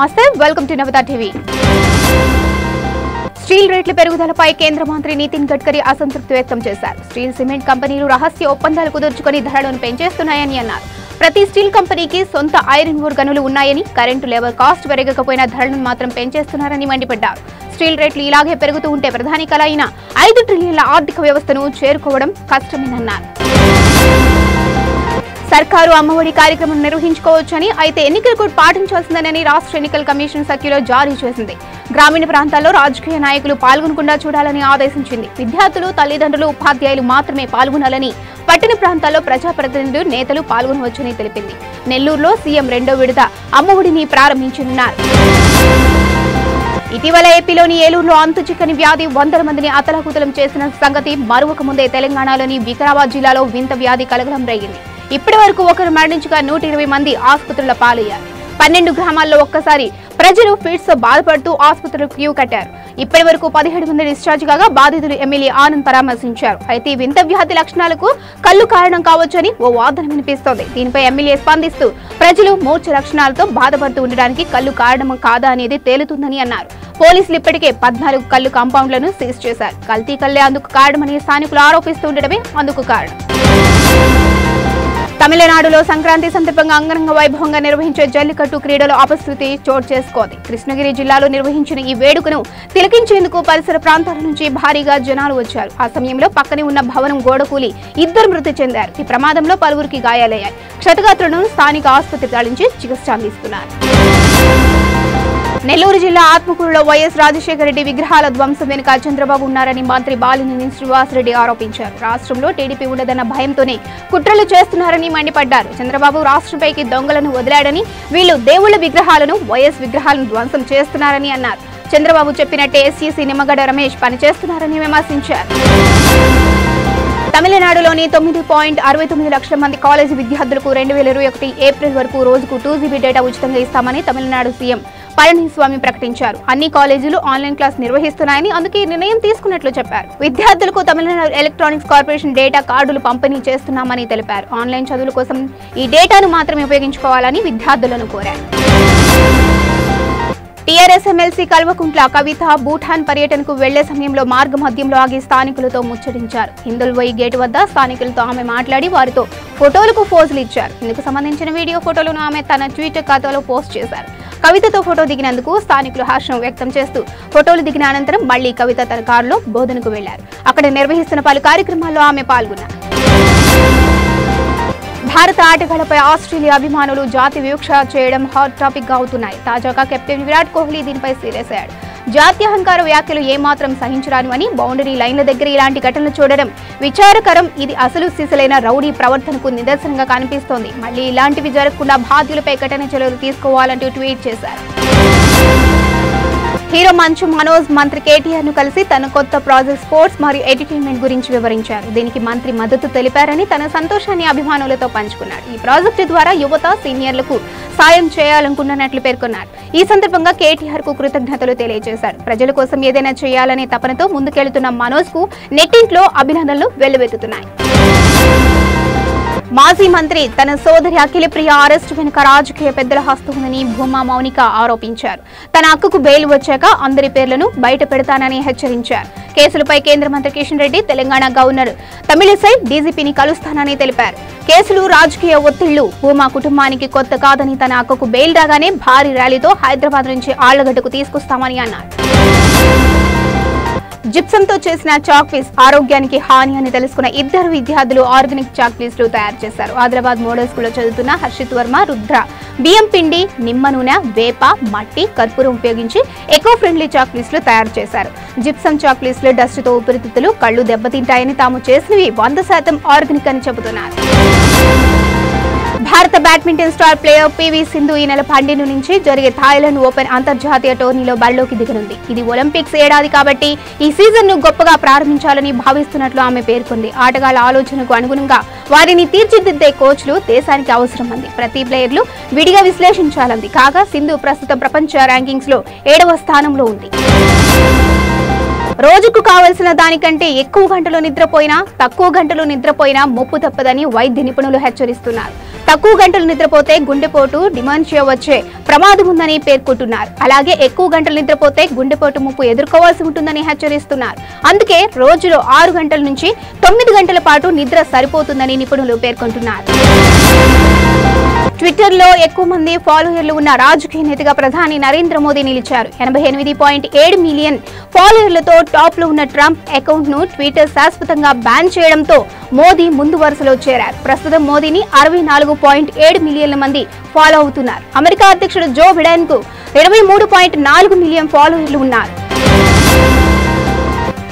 నమస్తే welcome to Navata TV. Steel రేట్ల పెరుగుదలపై కేంద్ర మంత్రి నితిన్ గడ్కరీ అసంతృప్తి వ్యక్తం చేశారు. స్టీల్ సిమెంట్ కంపెనీలు రహస్య ఒప్పందాలు కుదుర్చుకొని ధరలను పెంచేస్తున్నాయని అన్నారు. ప్రతి స్టీల్ కంపెనీకి సొంత ఐరన్ ఓర్ గనులు ఉన్నాయని కరెంటు లేబర్ కాస్ట్ పెరగకపోయినా ధరలను మాత్రం పెంచేస్తున్నారని మండిపడ్డారు. స్టీల్ రేట్లు ఇలాగే పెరుగుతూ ఉంటే ప్రధాని కల అయిన ఐదు ట్రిలియన్ల ఆర్థిక వ్యవస్థను చేరుకోవడం కష్టమేనన్నారు. సర్కారు అమ్మఒడి కార్యక్రమం నిర్వహించుకోవచ్చని అయితే ఎన్నికల కోడ్ పాటించాల్సిందేనని రాష్ట్ర ఎన్నికల కమిషన్ సఖ్యలో జారీ చేసింది. గ్రామీణ ప్రాంతాల్లో రాజకీయ నాయకులు పాల్గొనకుండా చూడాలని ఆదేశించింది. విద్యార్థులు తల్లిదండ్రులు ఉపాధ్యాయులు మాత్రమే పాల్గొనాలని పట్టణ ప్రాంతాల్లో ప్రజాప్రతినిధులు నేతలు పాల్గొనవచ్చని తెలిపింది. నెల్లూరులో సీఎం రెండో విడత అమ్మఒడిని ప్రారంభించనున్నారు. ఇటీవల ఏపీలోని ఏలూరులో అంతు చిక్కని వ్యాధి వందల మందిని అతలకుతలం చేసిన సంగతి మరొక ముందే తెలంగాణలోని వికారాబాద్ జిల్లాలో వింత వ్యాధి కలగలం రేగింది. ఇప్పటి వరకు ఒకరు మరణించగా నూట ఇరవై మంది ఆసుపత్రుల పాలయ్యారు. పన్నెండు గ్రామాల్లో ఒక్కసారి ప్రజలు ఫిట్స్తో బాధపడుతూ ఆసుపత్రులకు క్యూ కట్టారు. ఇప్పటి వరకు పదిహేడు మంది డిశ్చార్జ్ కాగా బాధితులు ఎమ్మెల్యే ఆనంద్ పరామర్శించారు. అయితే వింత వ్యాధి లక్షణాలకు కళ్ళు కారణం కావచ్చని ఓ వాదన వినిపిస్తోంది. దీనిపై ఎమ్మెల్యే స్పందిస్తూ ప్రజలు మూర్ఛ లక్షణాలతో బాధపడుతూ ఉండడానికి కళ్ళు కారణం కాదా అనేది తేలుతుందని అన్నారు. పోలీసులు ఇప్పటికే పద్నాలుగు కళ్ళు కాంపౌండ్లను సీజ్ చేశారు. కల్తీ కల్లే అందుకు కారణమని స్థానికులు ఆరోపిస్తూ ఉండడమే అందుకు కారణం. తమిళనాడులో సంక్రాంతి సందర్భంగా అంగరంగ వైభవంగా నిర్వహించే జల్లికట్టు క్రీడలో అపశృతి చోటు చేసుకోంది. కృష్ణగిరి జిల్లాలో నిర్వహించిన ఈ వేడుకను తిలకించేందుకు పరిసర ప్రాంతాల నుంచి భారీగా జనాలు వచ్చారు. ఆ సమయంలో పక్కనే ఉన్న భవనం గోడకూలి ఇద్దరు మృతి చెందారు. ఈ ప్రమాదంలో పలువురికి గాయాలయ్యాయి. క్షతగాత్రులను స్థానిక ఆసుపత్రి తరలించి చికిత్స అందిస్తున్నారు. నెల్లూరు జిల్లా ఆత్మకూరులో వైఎస్ రాజశేఖర రెడ్డి విగ్రహాల ధ్వంసం వెనుక చంద్రబాబు ఉన్నారని మంత్రి బాలినేని శ్రీనివాసరెడ్డి ఆరోపించారు. రాష్ట్రంలో టీడీపీ ఉండదన్న భయంతోనే కుట్రలు చేస్తున్నారని మండిపడ్డారు. చంద్రబాబు రాష్ట్రంపైకి దొంగలను వదిలాడని వీళ్ళు దేవుళ్ళ విగ్రహాలను వైఎస్ విగ్రహాలను ధ్వంసం చేస్తున్నారని అన్నారు. చంద్రబాబు చెప్పినట్టే ఎస్సీసీ నిమ్మగడ్డ రమేష్ పనిచేస్తున్నారని విమర్శించారు. తమిళనాడులోని తొమ్మిది పాయింట్ అరవై తొమ్మిది లక్షల మంది కాలేజీ విద్యార్థులకు రెండు వేల ఇరవై ఒకటి ఏప్రిల్ వరకు రోజుకు టూ జీబీ డేటా ఉచితంగా ఇస్తామని తమిళనాడు సీఎం పళనిస్వామి ప్రకటించారు. అన్ని కాలేజీలు ఆన్లైన్ క్లాస్ నిర్వహిస్తున్నాయని అందుకే నిర్ణయం తీసుకున్నట్లు చెప్పారు. విద్యార్థులకు తమిళనాడు ఎలక్ట్రానిక్స్ కార్పొరేషన్ డేటా కార్డులు పంపిణీ చేస్తున్నామని తెలిపారు. ఆన్లైన్ చదువుల కోసం ఈ డేటాను మాత్రమే ఉపయోగించుకోవాలని విద్యార్థులను కోరారు. టీఆర్ఎస్ ఎమ్మెల్సీ కల్వకుంట్ల కవిత భూటాన్ పర్యటనకు వెళ్ళే సమయంలో మార్గ మధ్యంలో ఆగి స్థానికులతో ముచ్చటించారు. హిందుల్వయి గేటు వద్ద స్థానికులతో ఆమె మాట్లాడి వారితో ఫోటోలకు ఫోజులు ఇచ్చారు. ఇందుకు సంబంధించిన వీడియో ఫోటోలను ఆమె తన ట్విట్టర్ ఖాతాలో పోస్ట్ చేశారు. కవితతో ఫోటో దిగినందుకు స్థానికులు హర్షం వ్యక్తం చేస్తూ ఫోటోలు దిగిన అనంతరం మళ్ళీ కవిత తన కారులో బోధనకు వెళ్ళారు. అక్కడ నిర్వహిస్తున్న పలు కార్యక్రమాల్లో ఆమె పాల్గొన్నారు. భారత ఆటగాళ్ళపై ఆస్ట్రేలియా అభిమానులు జాతి వివక్ష చేయడం హాట్ టాపిక్గా అవుతున్నాయి. తాజాగా కెప్టెన్ విరాట్ కోహ్లీ దీనిపై సీరియస్ అయ్యాడు. అహంకార వ్యాఖ్యలు ఏమాత్రం సహించరాను అని బౌండరీ లైన్ల దగ్గర ఇలాంటి ఘటనలు చూడడం విచారకరం. ఇది అసలు సిసలైన రౌడీ ప్రవర్తనకు నిదర్శనంగా కనిపిస్తోంది. మళ్ళీ ఇలాంటివి జరగకుండా బాధ్యులపై కఠిన చర్యలు తీసుకోవాలంటూ ట్వీట్ చేశారు. హీరో మంచు మనోజ్ మంత్రి కేటీఆర్ను కలిసి తన కొత్త ప్రాజెక్ట్ స్పోర్ట్స్ మరియు ఎంటర్టైన్మెంట్ గురించి వివరించారు. దీనికి మంత్రి మద్దతు తెలిపారని తన సంతోషాన్ని అభిమానులతో పంచుకున్నాడు ఈ ప్రాజెక్టు ద్వారా యువత సీనియర్లకు సాయం చేయాలనుకున్నట్లు పేర్కొన్నారు. ఈ సందర్భంగా కేటీఆర్కు కృతజ్ఞతలు తెలియజేశారు. ప్రజల కోసం ఏదైనా చేయాలనే తపనతో ముందుకెళ్తున్న మనోజ్కు నెట్టింట్లో అభినందనలు వెల్లువెత్తుతున్నాయి. మాజీ మంత్రి తన సోదరి అఖిలప్రియ అరెస్టు వెనుక రాజకీయ పెద్దల హస్తం ఉందని భూమా మౌనిక ఆరోపించారు. తన అక్కకు బెయిల్ వచ్చాక అందరి పేర్లను బయట పెడతానని హెచ్చరించారు. కేసులపై కేంద్ర మంత్రి కిషన్ రెడ్డి తెలంగాణ గవర్నర్ తమిళిసై డీజీపీని కలుస్తానని తెలిపారు. కేసులు రాజకీయ ఒత్తిళ్ళు భూమా కుటుంబానికి కొత్త కాదని తన అక్కకు బెయిల్ రాగానే భారీ ర్యాలీతో హైదరాబాద్ నుంచి ఆళ్ళగడ్డకు తీసుకొస్తామని అన్నారు. జిప్సంతో చేసిన చాక్ పీస్ ఆరోగ్యానికి హాని అని తెలుసుకున్న ఇద్దరు విద్యార్థులు ఆర్గానిక్ చాక్ పీస్లు తయారు చేశారు. ఆదిలాబాద్ మోడల్ స్కూల్లో చదువుతున్న హర్షిత్ వర్మ రుద్ర. బియ్యం పిండి నిమ్మ నూనె వేప మట్టి కర్పూరం ఉపయోగించి ఎకో ఫ్రెండ్లీ చాక్ పీస్లు తయారు చేశారు. జిప్సం చాక్ పీస్లు డస్ట్తో ఊపిరితిత్తులు కళ్ళు దెబ్బతింటాయని తాము చేసినవి వంద శాతం ఆర్గానిక్ అని చెబుతున్నారు. భారత badminton star player PV Sindhu ఈ నెల పన్నెండు నుంచి జరిగే థాయిలాండ్ ఓపెన్ అంతర్జాతీయ టోర్నీలో బరిలోకి దిగనుంది. ఇది ఒలింపిక్స్ ఏడాది కాబట్టి ఈ సీజన్ను గొప్పగా ప్రారంభించాలని భావిస్తున్నట్లు ఆమె పేర్కొంది. ఆటగాళ్ళ ఆలోచనకు అనుగుణంగా వారిని తీర్చిదిద్దే కోచ్లు దేశానికి అవసరం అంది ప్రతి ప్లేయర్లు విడిగా విశ్లేషించాలంది. కాగా సింధు ప్రస్తుతం ప్రపంచ ర్యాంకింగ్స్లో ఏడవ స్థానంలో ఉంది. రోజుకు కావలసిన దానికంటే ఎక్కువ గంటలు నిద్రపోయినా తక్కువ గంటలు నిద్రపోయినా ముప్పు తప్పదని వైద్య నిపుణులు హెచ్చరిస్తున్నారు. తక్కువ గంటలు నిద్రపోతే గుండెపోటు డిమాన్షియా వచ్చే ప్రమాదం ఉందని పేర్కొంటున్నారు. అలాగే ఎక్కువ గంటలు నిద్రపోతే గుండెపోటు ముప్పు ఎదుర్కోవాల్సి ఉంటుందని హెచ్చరిస్తున్నారు. అందుకే రోజులో ఆరు గంటల నుంచి తొమ్మిది గంటల పాటు నిద్ర సరిపోతుందని నిపుణులు పేర్కొంటున్నారు. ట్విట్టర్లో ఎక్కువ మంది ఫాలోయర్లు ఉన్న రాజకీయ నేతగా ప్రధాని నరేంద్ర మోదీ నిలిచారు. ఎనభై ఎనిమిది పాయింట్ ఏడు మిలియన్ ఫాలోయర్లతో టాప్లో ఉన్న ట్రంప్ అకౌంట్ను ట్విట్టర్ శాశ్వతంగా బ్యాన్ చేయడంతో మోదీ ముందు వరుసలో చేరారు. ప్రస్తుతం మోదీని అరవై నాలుగు పాయింట్ ఏడు మిలియన్ల మంది ఫాలో అవుతున్నారు. అమెరికా అధ్యక్షుడు జో బిడెన్కు ఇరవై మూడు పాయింట్ నాలుగు మిలియన్ ఫాలోయర్లు ఉన్నారు.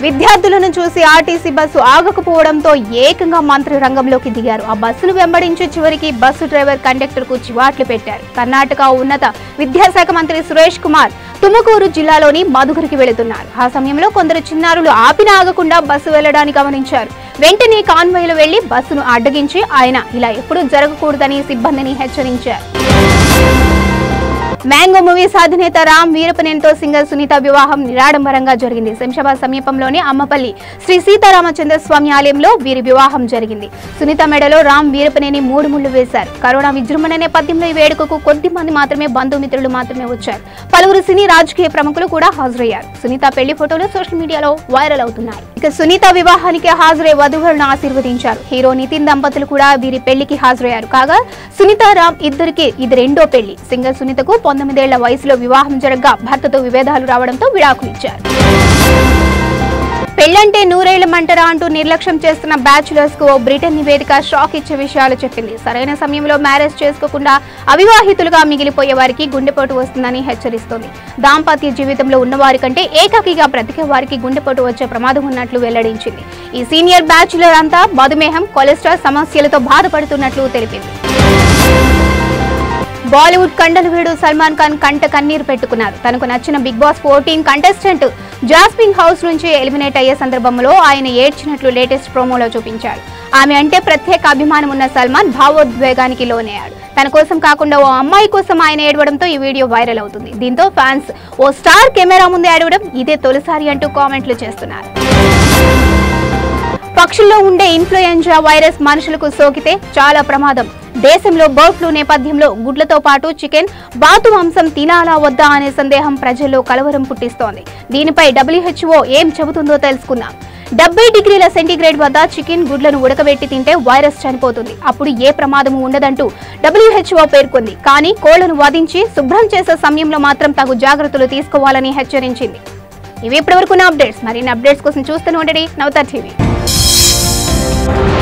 విద్యార్థులను చూసి ఆర్టీసీ బస్సు ఆగకపోవడంతో ఏకంగా మంత్రి రంగంలోకి దిగారు. ఆ బస్సును వెంబడించి చివరికి బస్సు డ్రైవర్ కండక్టర్కు చివాట్లు పెట్టారు. కర్ణాటక ఉన్నత విద్యాశాఖ మంత్రి సురేష్ కుమార్ తుముకూరు జిల్లాలోని మధుగురికి వెళుతున్నారు. ఆ సమయంలో కొందరు చిన్నారులు ఆపిన ఆగకుండా బస్సు వెళ్ళడాన్ని గమనించారు. వెంటనే కాన్వాయ్లో వెళ్ళి బస్సును అడ్డగించి ఆయన ఇలా ఎప్పుడూ జరగకూడదని సిబ్బందిని హెచ్చరించారు. మ్యాంగో మూవీస్ అధినేత రామ్ వీరపనేనితో సింగర్ సునీత వివాహం నిరాడంబరంగా జరిగింది. శంషాబాద్ సమీపంలోని అమ్మపల్లి శ్రీ సీతారామచంద్ర స్వామి ఆలయంలో వీరి వివాహం జరిగింది. సునీత మెడలో రామ్ వీరపనేని మూడు ముళ్ళు వేశారు. కరోనా విజృంభణ నేపథ్యంలో ఈ వేడుకకు కొద్ది మంది మాత్రమే బంధుమిత్రులు మాత్రమే వచ్చారు. పలువురు సినీ రాజకీయ ప్రముఖులు కూడా హాజరయ్యారు. సునీత పెళ్ళి ఫోటోలు సోషల్ మీడియాలో వైరల్ అవుతున్నాయి. ఇక సునీత వివాహానికి హాజరై వధువులను ఆశీర్వదించారు. హీరో నితిన్ దంపతులు కూడా వీరి పెళ్ళికి హాజరయ్యారు. కాగా సునీత రామ్ ఇద్దరికి ఇది రెండో పెళ్ళి. సింగర్ సునీతకు పంతొమ్మిదేళ్ళ వయసులో వివాహం జరగ్గా భర్తతో విభేదాలు రావడంతో విడాకులు ఇచ్చారు. నూరేళ్ళ మంటరా అంటూ నిర్లక్ష్యం చేస్తున్న బ్యాచులర్స్కు ఓ బ్రిటన్ నివేదిక షాక్ ఇచ్చే విషయాలు చెప్పింది. సరైన సమయంలో మ్యారేజ్ చేసుకోకుండా అవివాహితులుగా మిగిలిపోయే వారికి గుండెపోటు వస్తుందని హెచ్చరిస్తోంది. దాంపత్య జీవితంలో ఉన్నవారి కంటే ఏకాకిగా బ్రతికే వారికి గుండెపోటు వచ్చే ప్రమాదం ఉన్నట్లు వెల్లడించింది. ఈ సీనియర్ బ్యాచులర్ అంతా మధుమేహం కొలెస్ట్రాల్ సమస్యలతో బాధపడుతున్నట్లు తెలిపింది. బాలీవుడ్ కండలు వీడు సల్మాన్ ఖాన్ కంట కన్నీరు పెట్టుకున్నారు. తనకు నచ్చిన Big Boss fourteen contestant Jasmin house నుంచి ఎలిమినేట్ అయ్యే సందర్భంలో ఆయన ఏడ్చినట్లు లేటెస్ట్ ప్రోమోలో చూపించాడు ఆమె అంటే ప్రత్యేక అభిమానం ఉన్న సల్మాన్ భావోద్వేగానికి లోనయ్యాడు. తన కోసం కాకుండా ఓ అమ్మాయి కోసం ఆయన ఏడవడంతో ఈ వీడియో వైరల్ అవుతుంది. దీంతో ఫ్యాన్స్ ఓ స్టార్ కెమెరా ముందు ఏడవడం ఇదే తొలిసారి అంటూ కామెంట్లు చేస్తున్నారు. పక్షుల్లో ఉండే ఇన్ఫ్లుయెంజా వైరస్ మనుషులకు సోకితే చాలా ప్రమాదం. దేశంలో బర్డ్ ఫ్లూ నేపథ్యంలో గుడ్లతో పాటు చికెన్ బాతు మాంసం తినాలా వద్దా అనే సందేహం ప్రజల్లో కలవరం పుట్టిస్తోంది. దీనిపై డబ్ల్యూహెచ్ఓ ఏం చెబుతుందో తెలుసుకుందాం. డెబ్బై డిగ్రీల సెంటీగ్రేడ్ వద్ద చికెన్ గుడ్లను ఉడకబెట్టి తింటే వైరస్ చనిపోతుంది. అప్పుడు ఏ ప్రమాదము ఉండదంటూ డబ్ల్యూహెచ్ఓ పేర్కొంది. కానీ కోళ్ళను వధించి శుభ్రం చేసే సమయంలో మాత్రం తగు జాగ్రత్తలు తీసుకోవాలని హెచ్చరించింది. ఇవి ఇప్పటివరకు అప్డేట్స్. మరిన్ని అప్డేట్స్ కోసం చూస్తూనే ఉండండి. నవతా టీవీ. Thank you.